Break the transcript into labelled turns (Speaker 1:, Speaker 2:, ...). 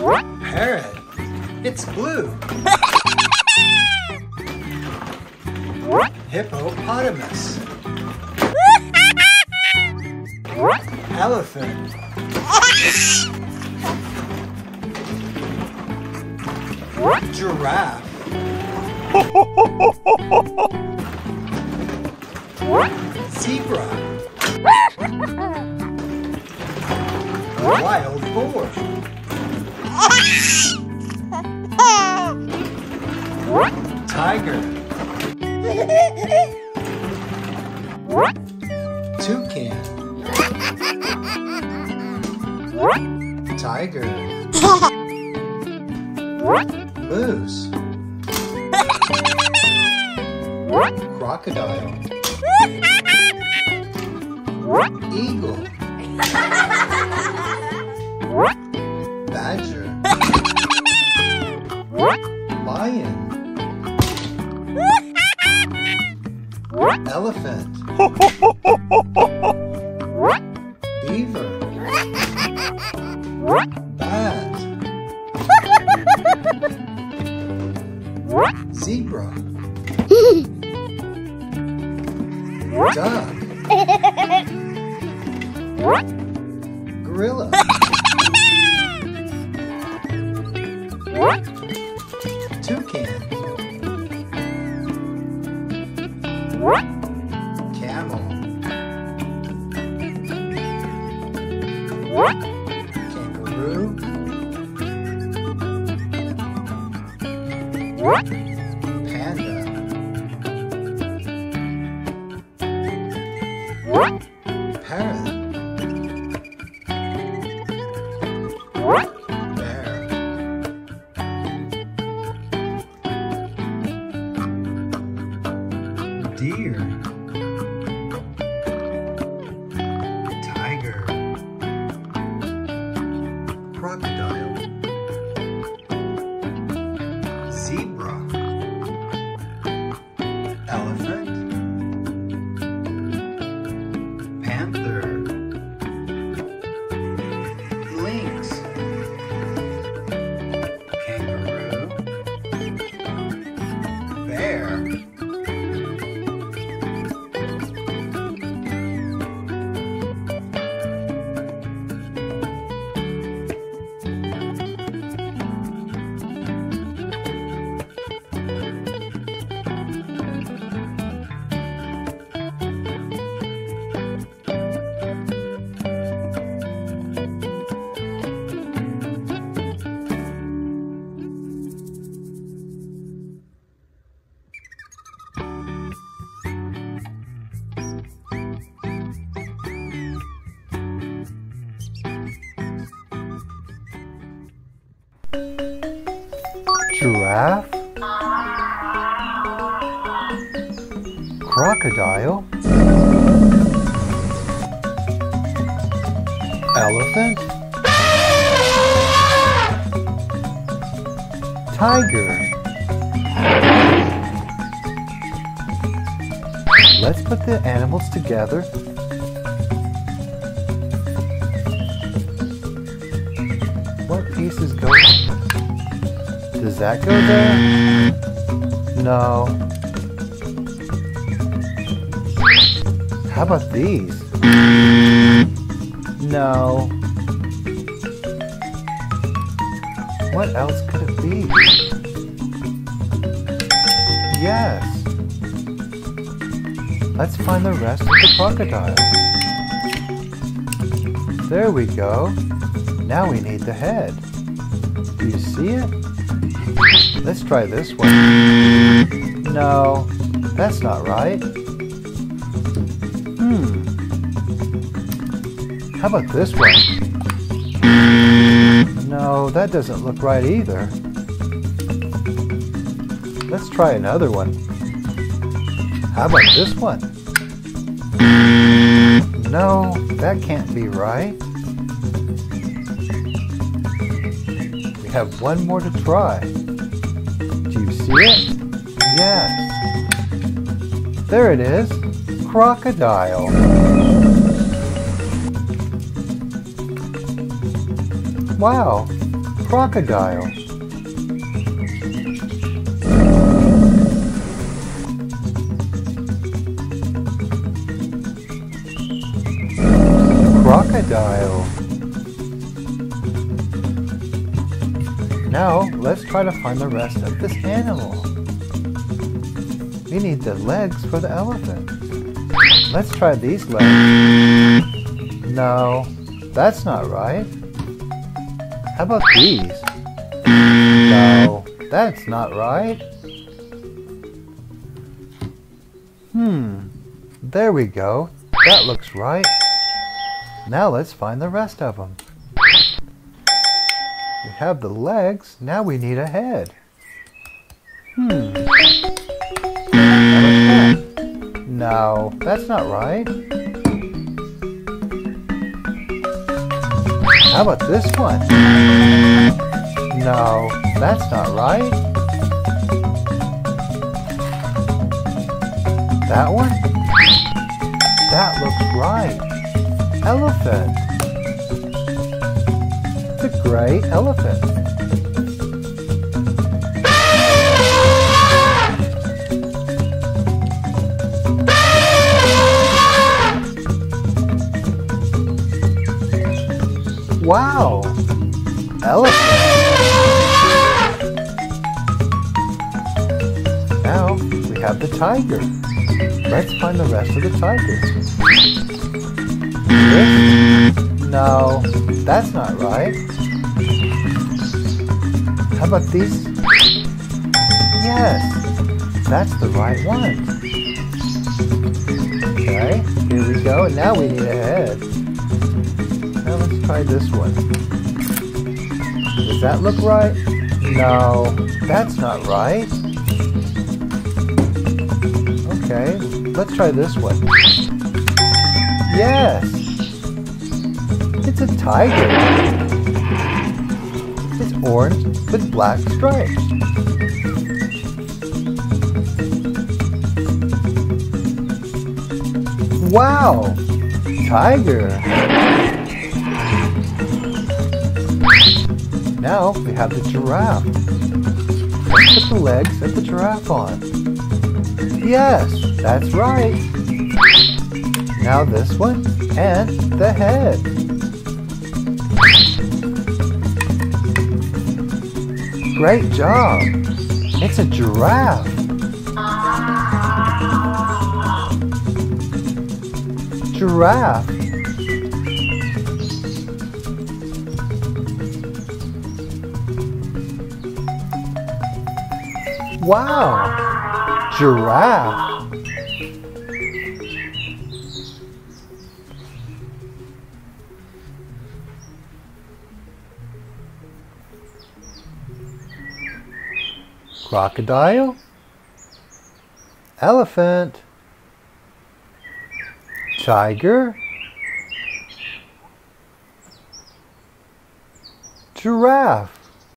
Speaker 1: Parrot. It's blue. Hippopotamus. Elephant. Giraffe. Zebra. Wild boar. Tiger. Toucan. Tiger. Moose. Crocodile. Eagle. Badger. Lion. Elephant. Beaver. Bat. Zebra. Duck. Gorilla. Toucan. Camel. Kangaroo. Panda. Panther. Giraffe. Crocodile. Elephant. Tiger. Let's put the animals together. What pieces go? Does that go there? No. How about these? No. What else could it be? Yes. Let's find the rest of the crocodile. There we go. Now we need the head. Do you see it? Let's try this one. No, that's not right. Hmm. How about this one? No, that doesn't look right either. Let's try another one. How about this one? No, that can't be right. We have one more to try. Do you see it? Yes. There it is. Crocodile. Wow. Crocodile. Crocodile. Now, let's try to find the rest of this animal. We need the legs for the elephant. Let's try these legs. No, that's not right. How about these? No, that's not right. Hmm, there we go. That looks right. Now let's find the rest of them. Have the legs, now we need a head. Hmm. No, that's not right. How about this one? No, that's not right. That one? That looks right. Elephant. A gray elephant. Wow! Elephant! Now we have the tiger. Let's find the rest of the tiger. No, that's not right. How about these? Yes, that's the right one. Okay, here we go. Now we need a head. Now let's try this one. Does that look right? No, that's not right. Okay, let's try this one. Yes! It's a tiger. It's orange with black stripes. Wow! Tiger! Now we have the giraffe. Put the legs of the giraffe on. Yes, that's right. Now this one and the head. Great job. It's a giraffe. Giraffe. Wow! Giraffe! Crocodile? Elephant? Tiger? Giraffe?